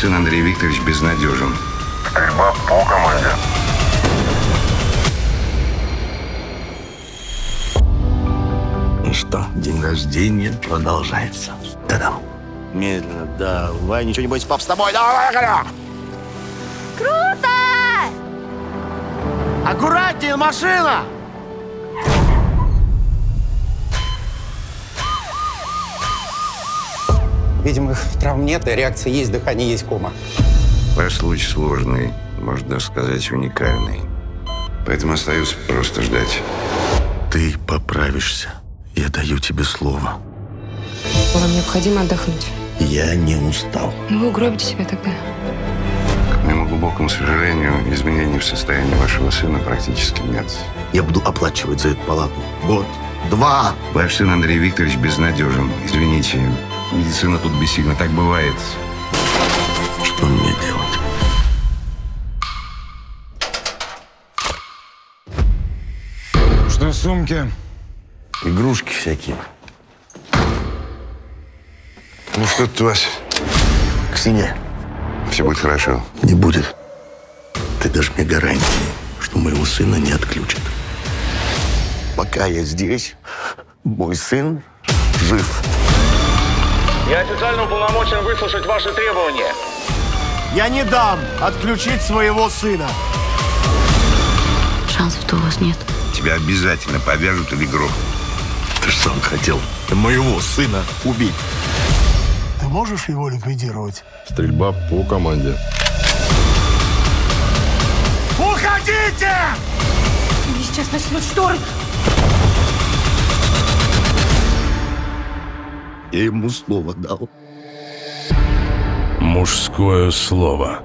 Сын Андрей Викторович безнадежен. Стрельба по команде. Ну что, день рождения продолжается. Та-дам. Медленно, давай, ничего не бойся, пап, с тобой, давай, давай, Круто! Аккуратнее, машина! Видимых травм нет, и реакция есть, дыхание есть, кома. Ваш случай сложный, можно даже сказать уникальный. Поэтому остается просто ждать. Ты поправишься. Я даю тебе слово. Вам необходимо отдохнуть. Я не устал. Ну, вы угробите себя тогда. К моему глубокому сожалению, изменений в состоянии вашего сына практически нет. Я буду оплачивать за эту палату. Год. Два. Ваш сын Андрей Викторович безнадежен. Извините, медицина тут бессильна. Так бывает. Что мне делать? Что в сумке? Игрушки всякие. Ну что тут у вас? Ксения, Все будет хорошо. не будет. Ты дашь мне гарантии, что моего сына не отключат. Пока я здесь, мой сын жив. Я официально уполномочен выслушать ваши требования. Я не дам отключить своего сына. Шансов-то у вас нет. Тебя обязательно повяжут или грохнут. Ты же сам хотел моего сына убить. Ты можешь его ликвидировать? Стрельба по команде. Уходите! Они сейчас начнут шторм. Я ему слово дал. Мужское слово.